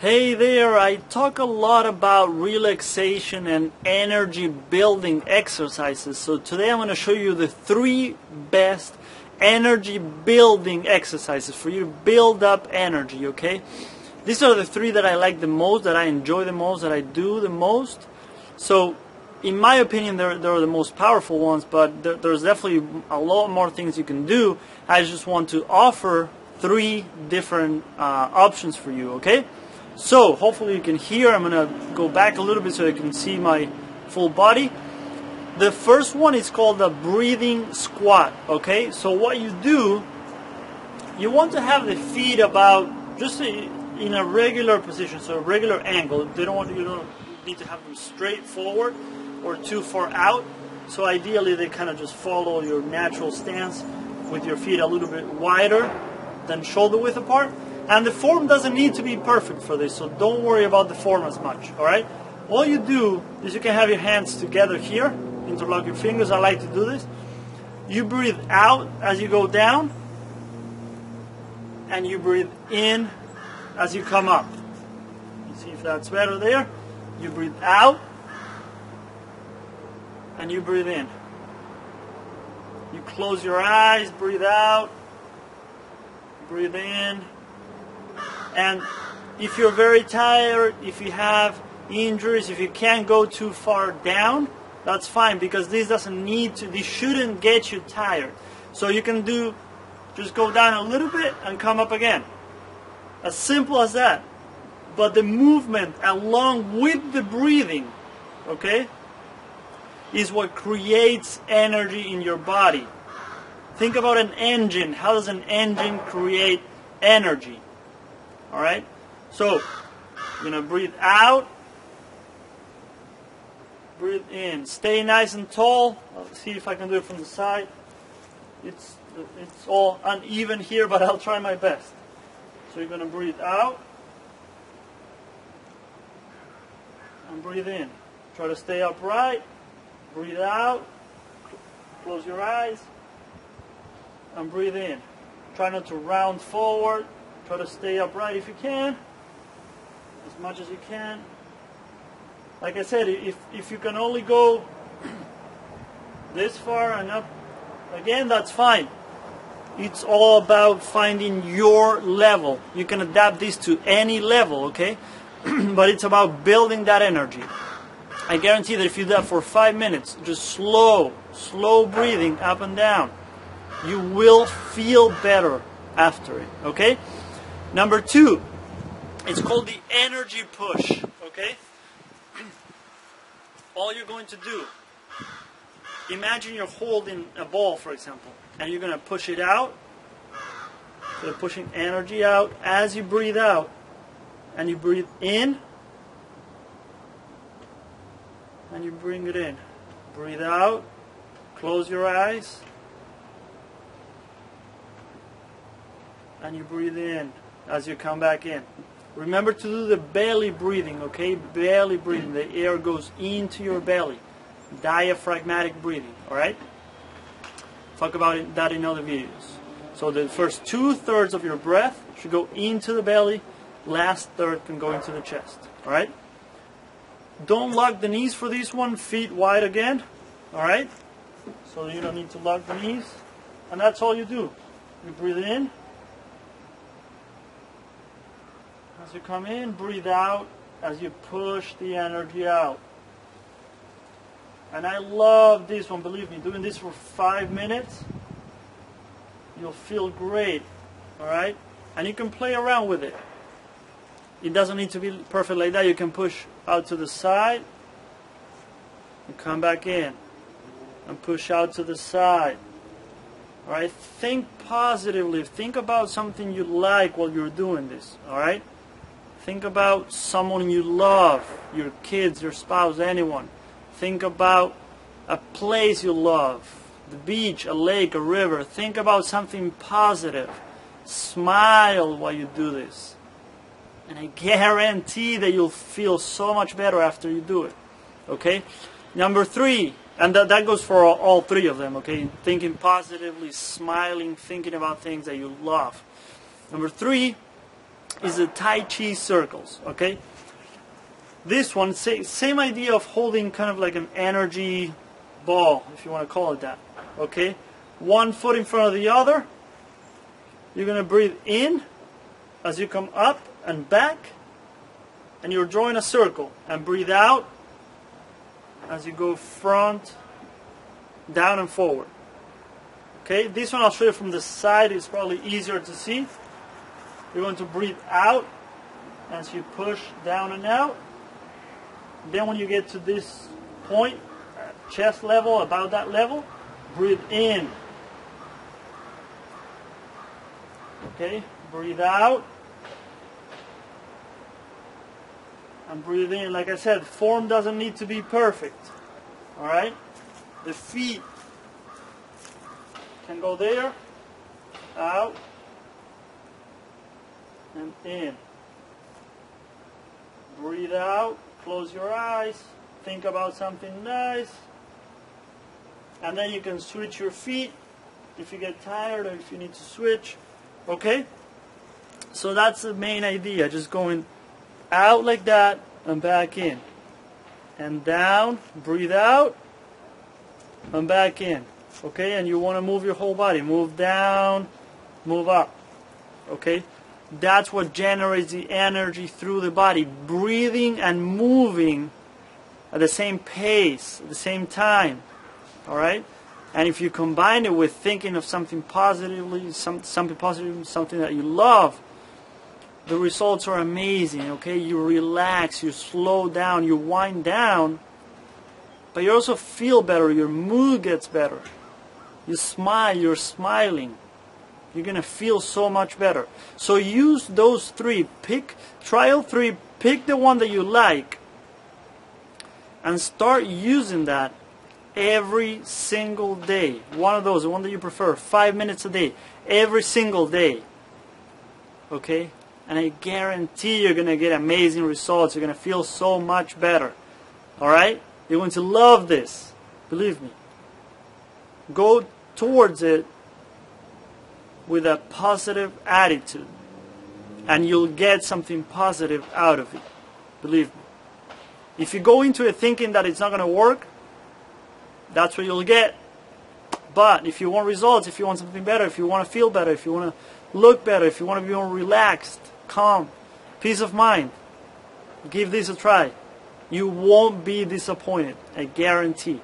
Hey there, I talk a lot about relaxation and energy building exercises. So today I'm going to show you the three best energy building exercises for you to build up energy, okay? These are the three that I like the most, that I enjoy the most, that I do the most. So, in my opinion, they're, they're the most powerful ones, but there, there's definitely a lot more things you can do. I just want to offer three different uh, options for you, okay? So hopefully you can hear. I'm gonna go back a little bit so you can see my full body. The first one is called the breathing squat. Okay, so what you do, you want to have the feet about just in a regular position, so a regular angle. They don't want you don't need to have them straight forward or too far out. So ideally, they kind of just follow your natural stance with your feet a little bit wider than shoulder width apart. And the form doesn't need to be perfect for this, so don't worry about the form as much, alright? All you do is you can have your hands together here, interlock your fingers, I like to do this. You breathe out as you go down, and you breathe in as you come up. You see if that's better there. You breathe out, and you breathe in. You close your eyes, breathe out, breathe in, and if you're very tired, if you have injuries, if you can't go too far down, that's fine because this doesn't need to, this shouldn't get you tired. So you can do, just go down a little bit and come up again. As simple as that. But the movement along with the breathing, okay, is what creates energy in your body. Think about an engine. How does an engine create energy? All right? So, you're going to breathe out. Breathe in. Stay nice and tall. I'll see if I can do it from the side. It's, it's all uneven here, but I'll try my best. So you're going to breathe out. And breathe in. Try to stay upright. Breathe out. Close your eyes. And breathe in. Try not to round forward. Try to stay upright if you can, as much as you can. Like I said, if, if you can only go this far and up again, that's fine. It's all about finding your level. You can adapt this to any level, okay? but it's about building that energy. I guarantee that if you do that for five minutes, just slow, slow breathing up and down, you will feel better after it, okay? Number two, it's called the energy push. Okay? All you're going to do, imagine you're holding a ball, for example, and you're going to push it out. So you're pushing energy out as you breathe out. And you breathe in. And you bring it in. Breathe out. Close your eyes. And you breathe in as you come back in. Remember to do the belly breathing, okay? Belly breathing. The air goes into your belly. Diaphragmatic breathing, alright? Talk about that in other videos. So the first two thirds of your breath should go into the belly, last third can go into the chest, alright? Don't lock the knees for this one, feet wide again, alright? So you don't need to lock the knees. And that's all you do. You breathe in, As you come in, breathe out as you push the energy out. And I love this one, believe me, doing this for five minutes, you'll feel great, all right? And you can play around with it. It doesn't need to be perfect like that. You can push out to the side and come back in and push out to the side. All right? Think positively. Think about something you like while you're doing this, all right? Think about someone you love, your kids, your spouse, anyone. Think about a place you love, the beach, a lake, a river. Think about something positive. Smile while you do this. And I guarantee that you'll feel so much better after you do it. Okay? Number three, and that, that goes for all, all three of them, okay? Thinking positively, smiling, thinking about things that you love. Number three, is the Tai Chi circles, okay? This one, same idea of holding kind of like an energy ball, if you want to call it that, okay? One foot in front of the other. You're going to breathe in as you come up and back, and you're drawing a circle. And breathe out as you go front, down and forward. Okay, this one I'll show you from the side, it's probably easier to see. You're going to breathe out as you push down and out. Then when you get to this point, chest level, about that level, breathe in. Okay, breathe out. And breathe in. Like I said, form doesn't need to be perfect. Alright? The feet can go there, out, and in. Breathe out, close your eyes, think about something nice, and then you can switch your feet if you get tired or if you need to switch. Okay? So that's the main idea, just going out like that and back in. And down, breathe out, and back in. Okay? And you want to move your whole body. Move down, move up. Okay? That's what generates the energy through the body. Breathing and moving at the same pace, at the same time. All right? And if you combine it with thinking of something positively, some, something positive, something that you love, the results are amazing. Okay? You relax, you slow down, you wind down, but you also feel better. Your mood gets better. You smile, you're smiling you're going to feel so much better. So use those three. Pick, trial three, pick the one that you like, and start using that every single day. One of those, the one that you prefer, five minutes a day, every single day. Okay? And I guarantee you're going to get amazing results. You're going to feel so much better. Alright? You're going to love this. Believe me. Go towards it with a positive attitude and you'll get something positive out of it. Believe me. If you go into it thinking that it's not going to work, that's what you'll get. But if you want results, if you want something better, if you want to feel better, if you want to look better, if you want to be more relaxed, calm, peace of mind, give this a try. You won't be disappointed. I guarantee.